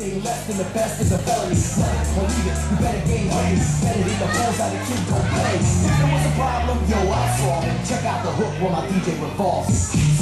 They less than the best is a felony. Let it or leave it, you better gain weight. Better eat the balls out the kid gon' play. If there was a problem, yo, I'll solve it. Check out the hook where my DJ revolves.